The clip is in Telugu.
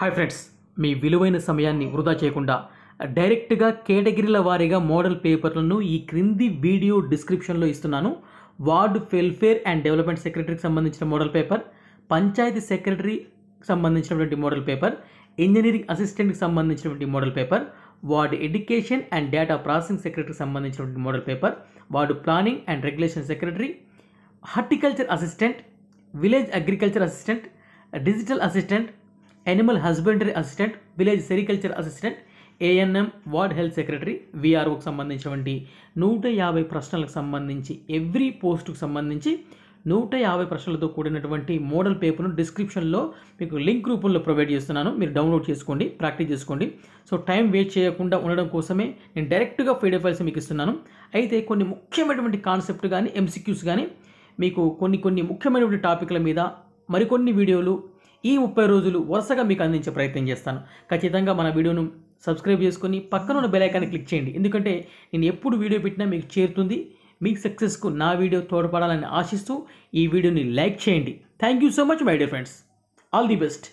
హాయ్ ఫ్రెండ్స్ మీ విలువైన సమయాన్ని వృధా చేయకుండా డైరెక్ట్గా కేటగిరీల వారీగా మోడల్ పేపర్లను ఈ క్రింది వీడియో డిస్క్రిప్షన్లో ఇస్తున్నాను. వార్డ్ వెల్ఫేర్ అండ్ డెవలప్మెంట్ సెక్రటరీకి సంబంధించిన మోడల్ పేపర్ పంచాయతీ సెక్రటరీకి సంబంధించినటువంటి మోడల్ పేపర్ ఇంజనీరింగ్ అసిస్టెంట్కి సంబంధించినటువంటి model paper ward education and data processing సెక్రటరీకి సంబంధించినటువంటి model paper ward planning and regulation secretary horticulture assistant village agriculture assistant digital assistant animal husbandry assistant village sericulture assistant ANM ward health secretary విఆర్ఓకి సంబంధించినటువంటి నూట యాభై ప్రశ్నలకు సంబంధించి ఎవ్రీ పోస్టుకు సంబంధించి నూట యాభై ప్రశ్నలతో కూడినటువంటి మోడల్ పేపర్ను డిస్క్రిప్షన్లో మీకు లింక్ రూపంలో ప్రొవైడ్ చేస్తున్నాను. మీరు డౌన్లోడ్ చేసుకోండి ప్రాక్టీస్ చేసుకోండి. సో టైం వేస్ట్ చేయకుండా ఉండడం కోసమే నేను డైరెక్ట్గా పీడిఎఫ్ ఫైల్స్ మీకు ఇస్తున్నాను. అయితే కొన్ని ముఖ్యమైనటువంటి కాన్సెప్ట్ కానీ ఎంసీక్యూస్ కానీ మీకు కొన్ని కొన్ని ముఖ్యమైనటువంటి టాపిక్ల మీద మరికొన్ని వీడియోలు ఈ ముప్పై రోజులు వరుసగా మీకు అందించే ప్రయత్నం చేస్తాను. ఖచ్చితంగా మన వీడియోను సబ్స్క్రైబ్ చేసుకొని పక్కన ఉన్న బెలైకాన్ని క్లిక్ చేయండి. ఎందుకంటే నేను ఎప్పుడు వీడియో పెట్టినా మీకు చేరుతుంది. మీ సక్సెస్కు నా వీడియో తోడ్పడాలని ఆశిస్తూ ఈ వీడియోని లైక్ చేయండి. Thank you so much my dear friends all the best